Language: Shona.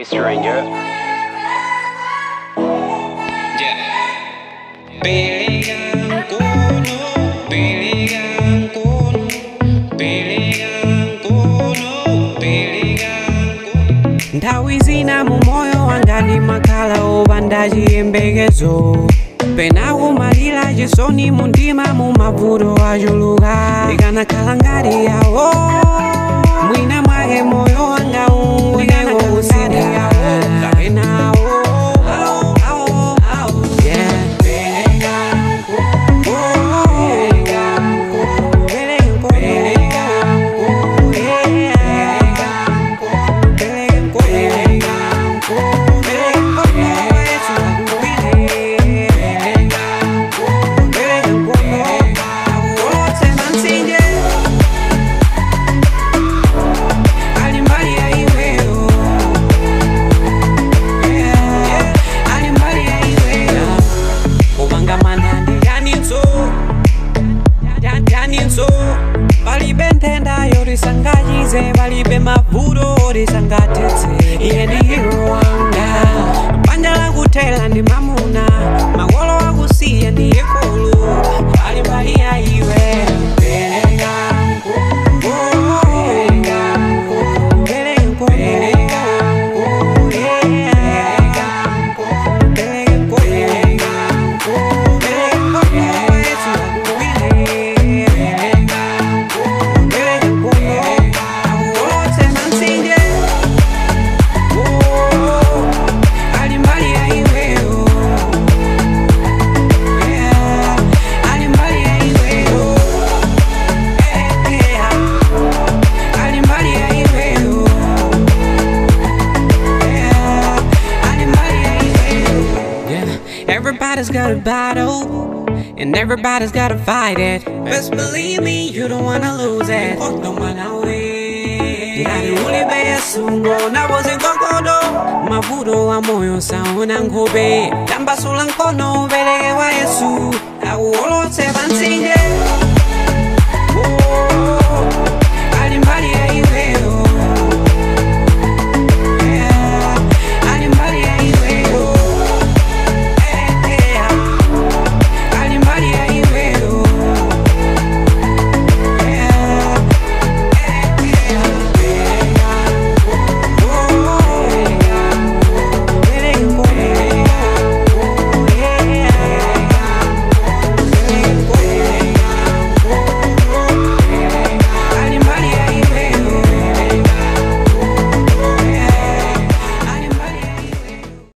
Hey stranger. Yeah. Piligan kuno, piligan kuno, piligan kuno, piligan kuno. Ndawizina mumoyo wanga ni makala obandaji embegezo. Penahu malila jesoni mundima mumavuro ajuluga. Ligana kufunda manhani yaninzo yaninzo valibe ntendayo risangayize valibe mavuro risangatetse iyeniiwanga Everybody's got a battle, and everybody's got to fight it. Best believe me, you don't wanna lose it. Fuck no man away. Naliule na naboze nkonkono mavudo sa moyo saona nkobe tambasula nkono belegewa yesu awuolotse bansinge